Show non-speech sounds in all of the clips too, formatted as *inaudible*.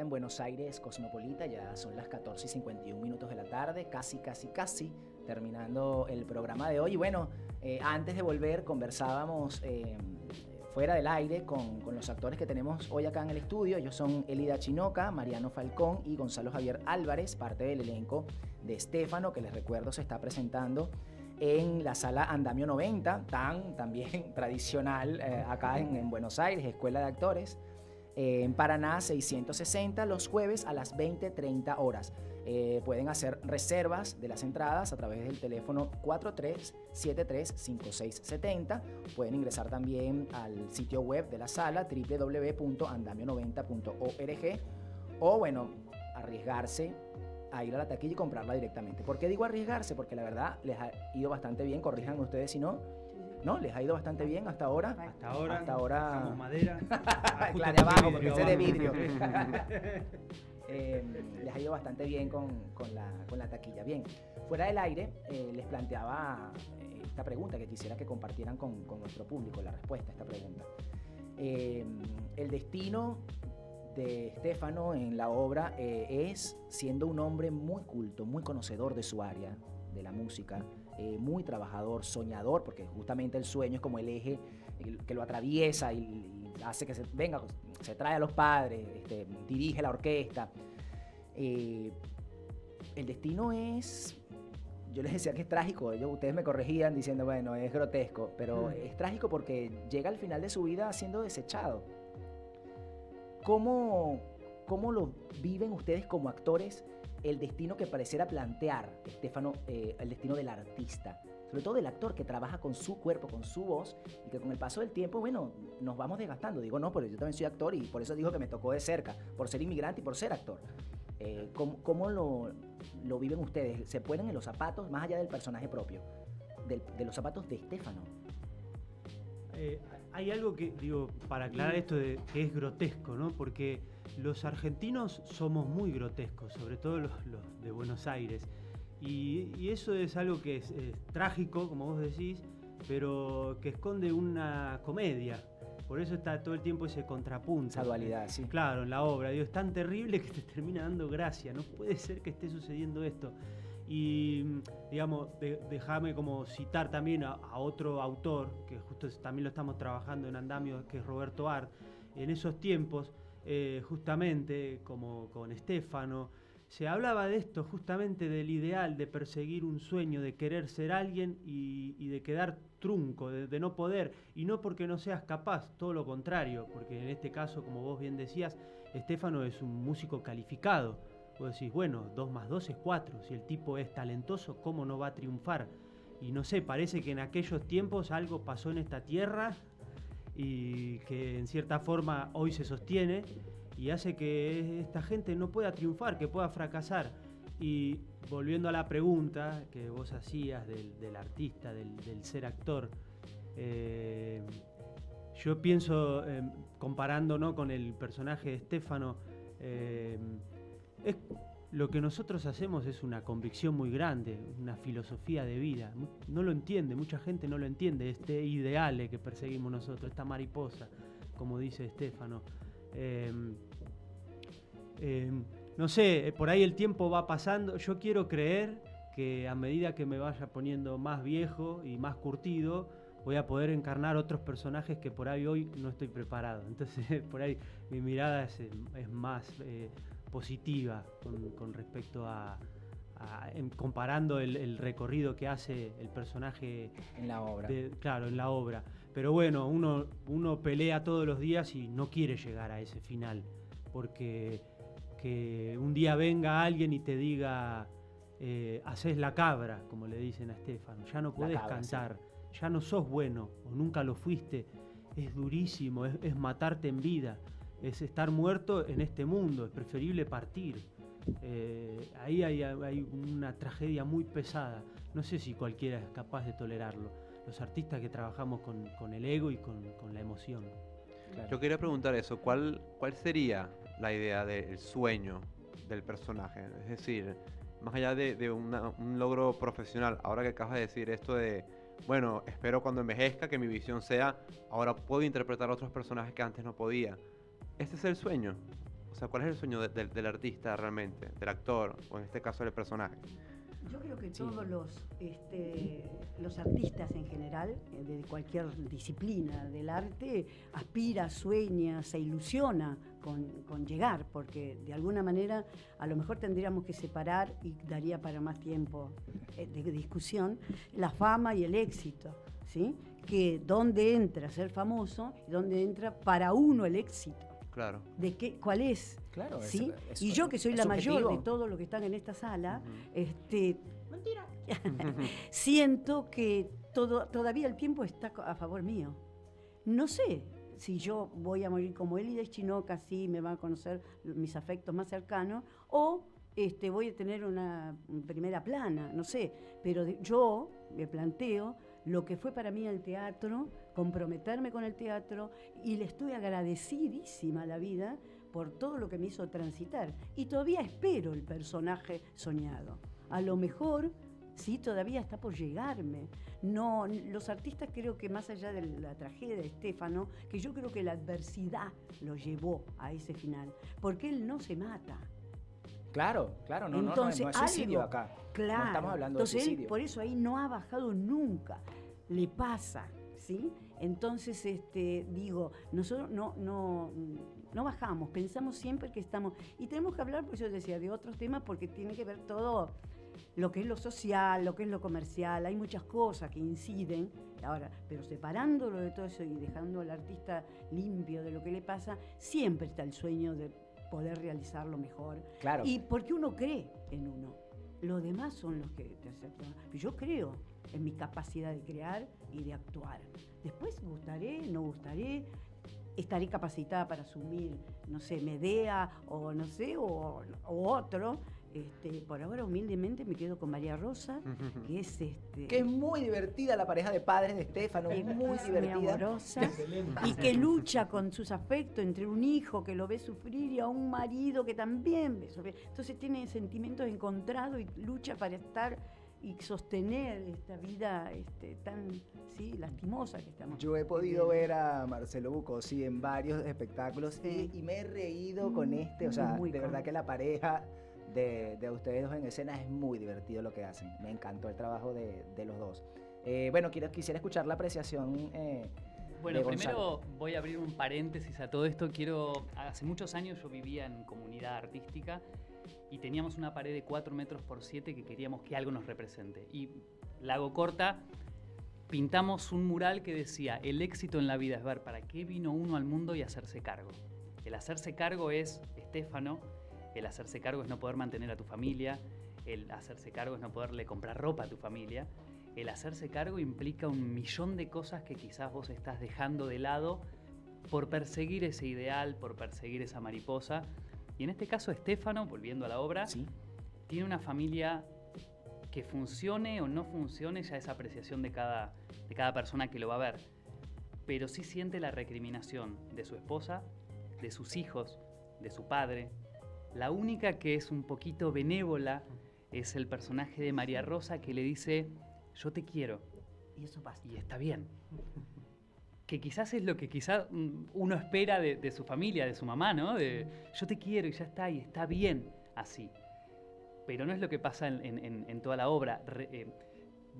en Buenos Aires, Cosmopolita, ya son las 14 y 51 minutos de la tarde, casi, casi, casi terminando el programa de hoy. Y bueno, eh, antes de volver conversábamos eh, fuera del aire con, con, los actores que tenemos hoy acá en el estudio. Ellos son Elida Chinoca, Mariano Falcón y Gonzalo Javier Álvarez, parte del elenco de Estefano, que les recuerdo se está presentando en la sala Andamio 90, tan también *laughs* tradicional eh, acá en, en Buenos Aires, Escuela de Actores en Paraná 660 los jueves a las 20.30 horas. Eh, pueden hacer reservas de las entradas a través del teléfono 43735670. Pueden ingresar también al sitio web de la sala www.andamio90.org o bueno, arriesgarse a ir a la taquilla y comprarla directamente. ¿Por qué digo arriesgarse? Porque la verdad les ha ido bastante bien, corrijan ustedes si no ¿no? Les ha ido bastante bien hasta ahora. Hasta ahora. Hasta ahora. madera. *laughs* claro, de abajo, porque es de vidrio. *laughs* *laughs* eh, les ha ido bastante bien con, con, la, con, la, taquilla. Bien, fuera del aire, eh, les planteaba eh, esta pregunta que quisiera que compartieran con, con, nuestro público, la respuesta a esta pregunta. Eh, el destino de Estefano en la obra es siendo un hombre muy culto, muy conocedor de su área, de la música, eh, muy trabajador, soñador, porque justamente el sueño es como el eje que lo atraviesa y, y hace que se venga, se trae a los padres, este, dirige la orquesta. Eh, el destino es, yo les decía que es trágico, ellos, ustedes me corregían diciendo, bueno, es grotesco, pero mm. es trágico porque llega al final de su vida siendo desechado. ¿Cómo, cómo lo viven ustedes como actores? El destino que pareciera plantear Estefano, eh, el destino del artista, sobre todo del actor que trabaja con su cuerpo, con su voz, y que con el paso del tiempo, bueno, nos vamos desgastando. Digo, no, pero yo también soy actor y por eso digo que me tocó de cerca, por ser inmigrante y por ser actor. Eh, ¿Cómo, cómo lo, lo, viven ustedes? ¿Se ponen en los zapatos, más allá del personaje propio, del, de los zapatos de Estefano? Eh, hay algo que, digo, para aclarar esto de que es grotesco, ¿no? Porque los argentinos somos muy grotescos, sobre todo los, los de Buenos Aires. Y, y, eso es algo que es, es, trágico, como vos decís, pero que esconde una comedia. Por eso está todo el tiempo ese contrapunto. Esa dualidad, sí. Claro, en la obra. Digo, es tan terrible que te termina dando gracia. No puede ser que esté sucediendo esto. Y, digamos, de, déjame como citar también a, a, otro autor, que justo también lo estamos trabajando en Andamio, que es Roberto Art. En esos tiempos, eh, justamente como con Estefano, se hablaba de esto, justamente del ideal de perseguir un sueño, de querer ser alguien y, de quedar trunco, de, de, no poder, y no porque no seas capaz, todo lo contrario, porque en este caso, como vos bien decías, Estefano es un músico calificado. Vos decís, bueno, 2 más 2 es 4, si el tipo es talentoso, ¿cómo no va a triunfar? Y no sé, parece que en aquellos tiempos algo pasó en esta tierra y que en cierta forma hoy se sostiene y hace que esta gente no pueda triunfar, que pueda fracasar. Y volviendo a la pregunta que vos hacías del, artista, del, ser actor, eh, yo pienso, eh, comparando ¿no? con el personaje de Estefano, eh, es, lo que nosotros hacemos es una convicción muy grande, una filosofía de vida. No lo entiende, mucha gente no lo entiende, este ideal que perseguimos nosotros, esta mariposa, como dice Estefano. Eh, eh, no sé, por ahí el tiempo va pasando. Yo quiero creer que a medida que me vaya poniendo más viejo y más curtido, voy a poder encarnar otros personajes que por ahí hoy no estoy preparado. *laughs* Entonces, por ahí mi mirada es, es más eh, positiva con, con respecto a, a en, comparando el, el, recorrido que hace el personaje en la obra. De, claro, en la obra. Pero bueno, uno, uno pelea todos los días y no quiere llegar a ese final, porque que un día venga alguien y te diga, eh, haces la cabra, como le dicen a Estefano, ya no puedes cantar, sí. ya no sos bueno o nunca lo fuiste, es durísimo, es, es matarte en vida es estar muerto en este mundo, es preferible partir. Eh, ahí hay, hay, una tragedia muy pesada. No sé si cualquiera es capaz de tolerarlo. Los artistas que trabajamos con, con el ego y con, con la emoción. Claro. Yo quería preguntar eso, ¿cuál, ¿cuál sería la idea del sueño del personaje? Es decir, más allá de, de una, un logro profesional, ahora que acabas de decir esto de, bueno, espero cuando envejezca que mi visión sea, ahora puedo interpretar a otros personajes que antes no podía. ¿Este es el sueño? O sea, ¿cuál es el sueño de- del- del artista realmente, del actor, o en este caso del personaje? Yo creo que Sí. todos los, este, los artistas en general, eh, de cualquier disciplina del arte, aspira, sueña, se ilusiona con, con llegar, porque de alguna manera a lo mejor tendríamos que separar, y daría para más tiempo eh, de discusión, la fama y el éxito. ¿sí? Que dónde entra ser famoso y dónde entra para uno el éxito. Claro. De qué, ¿Cuál es? Claro, es- ¿sí? es- y yo que soy la mayor de todos los que están en esta sala, este, *laughs* siento que todo, todavía el tiempo está a favor mío. No sé si yo voy a morir como Eli de Chinoca, sí me van a conocer mis afectos más cercanos, o este, voy a tener una primera plana, no sé. Pero de- yo me planteo lo que fue para mí el teatro, comprometerme con el teatro, y le estoy agradecidísima a la vida por todo lo que me hizo transitar. Y todavía espero el personaje soñado. A lo mejor, sí, todavía está por llegarme. No, los artistas creo que más allá de la tragedia de Estefano, que yo creo que la adversidad lo llevó a ese final, porque él no se mata. Claro, claro, no, no, no, Entonces, no, es suicidio algo- acá. Claro. No estamos hablando Entonces de él suicidio. por eso ahí no ha bajado nunca. Le pasa, ¿sí? Entonces, este, digo, nosotros no, no, no bajamos, pensamos siempre que estamos. Y tenemos que hablar, pues yo decía, de otros temas porque tiene que ver todo lo que es lo social, lo que es lo comercial, hay muchas cosas que inciden. Ahora, pero separándolo de todo eso y dejando al artista limpio de lo que le pasa, siempre está el sueño de poder realizarlo mejor. Claro. Y porque uno cree en uno. Los demás son los que te aceptan. Yo creo en mi capacidad de crear y de actuar. Después gustaré, no gustaré, estaré capacitada para asumir, no sé, Medea o no sé, o, o otro. Este, por ahora humildemente me quedo con María Rosa, que es este. Que es muy divertida la pareja de padres de Estefano, es muy divertida. amorosa y que lucha con sus afectos entre un hijo que lo ve sufrir y a un marido que también ve sufrir. Entonces tiene sentimientos encontrados y lucha para estar y sostener esta vida este, tan sí, lastimosa que estamos. Yo he podido ver a Marcelo Bucosi en varios espectáculos Sí. y, y me he reído con este. O sea, Muy de verdad que la pareja de, de ustedes dos en escena es muy divertido lo que hacen. Me encantó el trabajo de, de los dos. Eh, bueno, quiero, quisiera escuchar la apreciación. eh, Bueno, de primero voy a abrir un paréntesis a todo esto. Quiero. Hace muchos años yo vivía en comunidad artística y teníamos una pared de 4 metros por 7 que queríamos que algo nos represente. Y la hago corta. Pintamos un mural que decía: El éxito en la vida es ver para qué vino uno al mundo y hacerse cargo. El hacerse cargo es Estéfano, el hacerse cargo es no poder mantener a tu familia, el hacerse cargo es no poderle comprar ropa a tu familia. El hacerse cargo implica un millón de cosas que quizás vos estás dejando de lado por perseguir ese ideal, por perseguir esa mariposa. Y en este caso, Estefano, volviendo a la obra, sí. tiene una familia que funcione o no funcione, ya es apreciación de cada, de cada persona que lo va a ver. Pero sí siente la recriminación de su esposa, de sus hijos, de su padre. La única que es un poquito benévola es el personaje de María Rosa que le dice, yo te quiero Y eso pasa. y está bien. Que quizás es lo que quizás mm, uno espera de, de su familia, de su mamá, ¿no? De yo te quiero y ya está, y está bien así. Pero no es lo que pasa en, en- en- en toda la obra. Re- eh,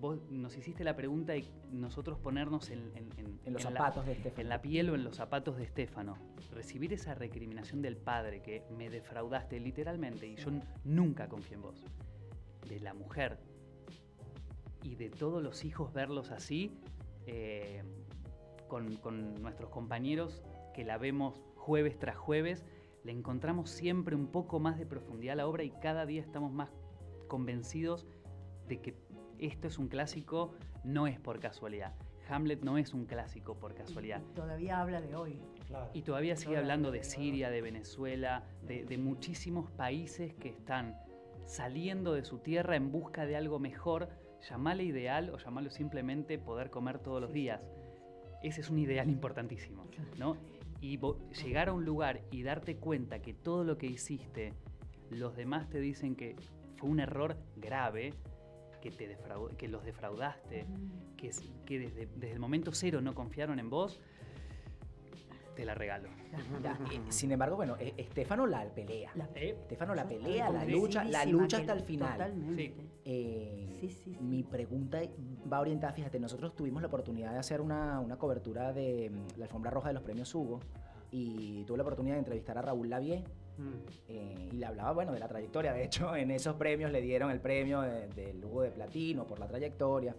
vos nos hiciste la pregunta de nosotros ponernos en, en- en- En los en la- zapatos de Estefano. en la piel o en los zapatos de Estefano. Recibir esa recriminación del padre que me defraudaste literalmente y yo nunca confié en vos. De la mujer y de todos los hijos verlos así, eh, con, con nuestros compañeros que la vemos jueves tras jueves, le encontramos siempre un poco más de profundidad a la obra y cada día estamos más convencidos de que esto es un clásico, no es por casualidad. Hamlet no es un clásico por casualidad. Todavía habla de hoy. Y todavía sigue hablando de. Siria, de Venezuela, de, de muchísimos países que están saliendo de su tierra en busca de algo mejor, llamale ideal o llamarlo simplemente poder comer todos los días. Ese es un ideal importantísimo, ¿no? Y llegar a un lugar y darte cuenta que todo lo que hiciste, los demás te dicen que fue un error grave, que, te defrau- que los defraudaste, que, que desde, desde el momento cero no confiaron en vos, te la regalo. Ya, eh, sin embargo, bueno, eh, Estefano la pelea. La- Eh, Estefano la pelea, la lucha, la lucha hasta el final. Totalmente. Eh, Sí, sí, sí. Mi pregunta va orientada, fíjate, nosotros tuvimos la oportunidad de hacer una, una cobertura de mm, la alfombra roja de los premios Hugo y tuve la oportunidad de entrevistar a Raúl Lavie Mm. eh, y le hablaba, bueno, de la trayectoria. De hecho, en esos premios le dieron el premio de- del Hugo de Platino por la trayectoria.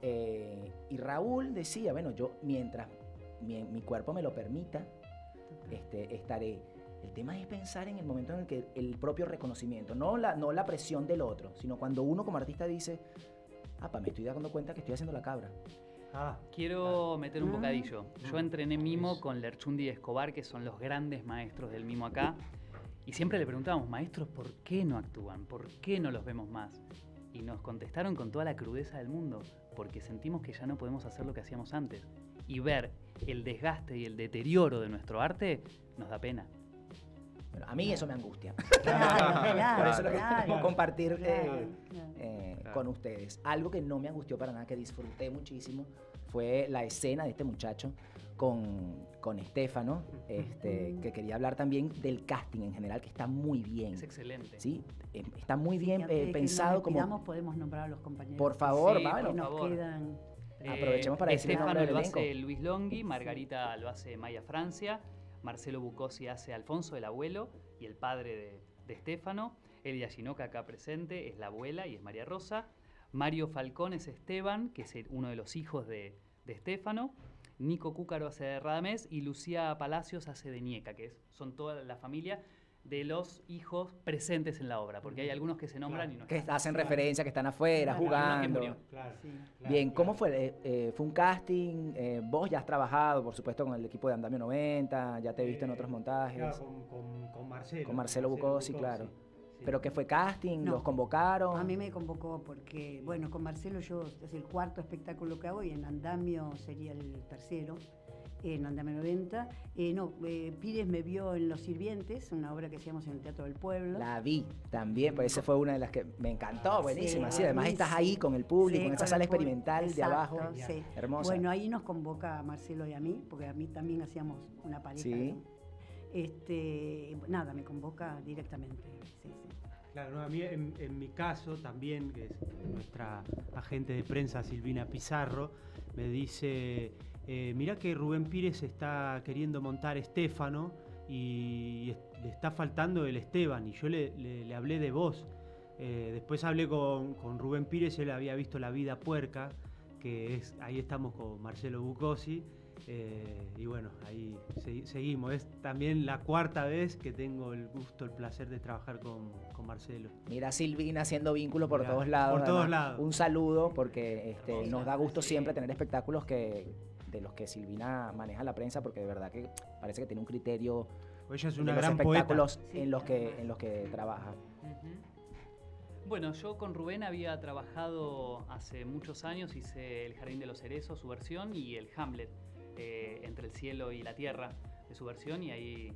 Eh, y Raúl decía, bueno, yo mientras mi, mi cuerpo me lo permita, este, estaré. El tema es pensar en el momento en el que el propio reconocimiento, no la, no la presión del otro, sino cuando uno como artista dice, apa, me estoy dando cuenta que estoy haciendo la cabra. Ah, Quiero meter un Ah. bocadillo. Yo entrené mimo con Lerchundi y Escobar, que son los grandes maestros del mimo acá. Y siempre le preguntábamos, maestros, ¿por qué no actúan? ¿Por qué no los vemos más? Y nos contestaron con toda la crudeza del mundo, porque sentimos que ya no podemos hacer lo que hacíamos antes. Y ver el desgaste y el deterioro de nuestro arte nos da pena. Bueno, a mí eso me angustia. *laughs* Claro, claro, Por eso es lo que claro, queremos compartir eh, eh. Con ustedes. Algo que no me angustió para nada, que disfruté muchísimo, fue la escena de este muchacho con, con Estefano, este, Ujú. que quería hablar también del casting en general, que está muy bien. Es excelente. ¿sí? Eh, Está muy bien eh, de que pensado nos como... podemos nombrar a los compañeros. Por favor, Sí, va, por bueno, nos favor. quedan. Aprovechemos para decir el Estefano lo hace Luis Longhi, Margarita lo hace Maya Francia, Marcelo Bucosi hace Alfonso, el abuelo y el padre de, de Estefano. Elia Ginoca, acá presente, es la abuela y es María Rosa. Mario Falcón es Esteban, que es uno de los hijos de, de Estefano. Nico Cúcaro hace de Radamés y Lucía Palacios hace de Nieca, que es, son toda la familia de los hijos presentes en la obra, porque hay algunos que se nombran y no que están. hacen referencia, que están afuera, Claro, jugando. que murió. claro. Sí. claro, Bien, ¿cómo fue? Eh, eh, ¿Fue un casting? Eh, vos ya has trabajado, por supuesto, con el equipo de Andamio 90, ya te he visto en otros montajes. claro, con, con- con Marcelo. Con Marcelo Bucosi, claro. sí. ¿Pero qué fue casting? No. ¿Los convocaron? A mí me convocó porque, bueno, con Marcelo yo es el cuarto espectáculo que hago y en Andamio sería el tercero, en Andamio 90. Eh, no, eh, Pires me vio en Los Sirvientes, una obra que hacíamos en el Teatro del Pueblo. La vi también, pues esa fue una de las que me encantó, buenísima. Sí, Sí, además estás ahí con el público, Sí, en esa sala experimental de abajo. sí. Hermosa. Bueno, ahí nos convoca a Marcelo y a mí, porque a mí también hacíamos una pareja. Sí. ¿no? Este, nada, me convoca directamente. Sí, sí. Claro, no, a mí en, en mi caso también, que es nuestra agente de prensa Silvina Pizarro, me dice, eh, mirá que Rubén Pires está queriendo montar Estefano y le está faltando el Esteban y yo le, le- le hablé de vos. Eh, después hablé con, con Rubén Pires, él había visto La vida puerca, que es, ahí estamos con Marcelo Bucosi. eh, y bueno, ahí se- seguimos. Es también la cuarta vez que tengo el gusto, el placer de trabajar con, con Marcelo. Mira Silvina haciendo vínculo por todos lados. por todos lados. Un saludo porque este, nos da gusto Sí. siempre tener espectáculos que de los que Silvina maneja la prensa porque de verdad que parece que tiene un criterio Ella es de los gran espectáculos en los que en los que trabaja. Bueno, yo con Rubén había trabajado hace muchos años, hice El Jardín de los Cerezos, su versión, y el Hamlet, eh, Entre el Cielo y la Tierra, de su versión, y ahí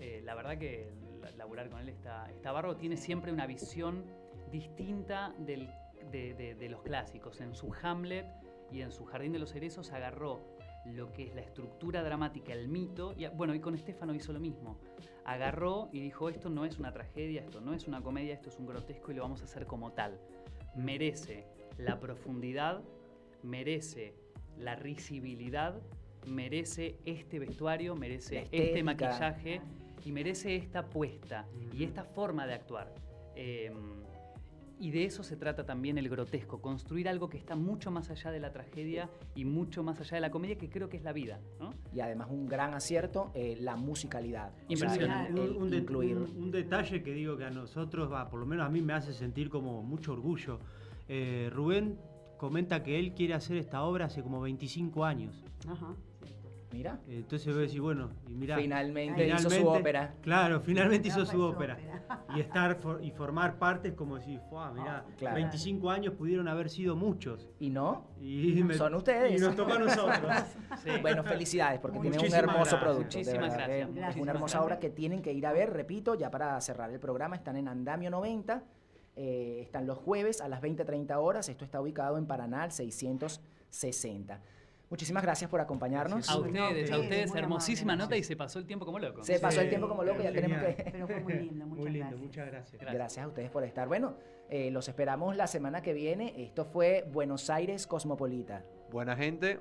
eh, la verdad que la- laburar con él está, está bárbaro, tiene siempre una visión distinta del- de, de- de los clásicos. En su Hamlet y en su Jardín de los Cerezos agarró lo que es la estructura dramática, el mito, y bueno, y con Estefano hizo lo mismo agarró y dijo, esto no es una tragedia, esto no es una comedia, esto es un grotesco y lo vamos a hacer como tal. Merece la profundidad, merece la risibilidad, merece este vestuario, merece este maquillaje y merece esta puesta y esta forma de actuar. Eh, y de eso se trata también el grotesco, construir algo que está mucho más allá de la tragedia y mucho más allá de la comedia, que creo que es la vida. ¿no? Y además un gran acierto, eh, la musicalidad. O sea, Impresionante. el- Un, el un de- incluir. un- un detalle que digo que a nosotros, va, por lo menos a mí me hace sentir como mucho orgullo. Eh, Rubén comenta que él quiere hacer esta obra hace como 25 años. Ajá. Mira, Eh, Entonces voy a decir, bueno, y mira, finalmente, hizo su ópera. Claro, finalmente hizo su ópera. Y estar for- y formar parte es como si, "Fua, mirá, Ah, claro. 25 años pudieron haber sido muchos. ¿Y no? Y me- Son ustedes. Y nos toca a nosotros. *laughs* Sí. Bueno, felicidades porque tienen un hermoso gracias. producto. de Muchísimas verdad gracias. Es Gracias. una hermosa obra que tienen que ir a ver. Repito, ya para cerrar el programa, están en Andamio 90. eh, están los jueves a las 20-30 horas. Esto está ubicado en Paranal 660. Muchísimas gracias por acompañarnos. A ustedes, a ustedes, hermosísima nota y se pasó el tiempo como loco. Se pasó el tiempo como loco, ya tenemos que... Pero fue muy lindo, *laughs* muchas Muy lindo, gracias. muchas gracias. Gracias. Gracias a ustedes por estar. Bueno, eh, los esperamos la semana que viene. Esto fue Buenos Aires Cosmopolita. Buena gente.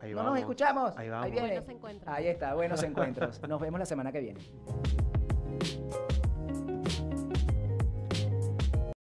Ahí no vamos. nos escuchamos. Ahí vamos. viene. Buenos encuentros. Ahí está, buenos encuentros. Nos vemos la semana que viene.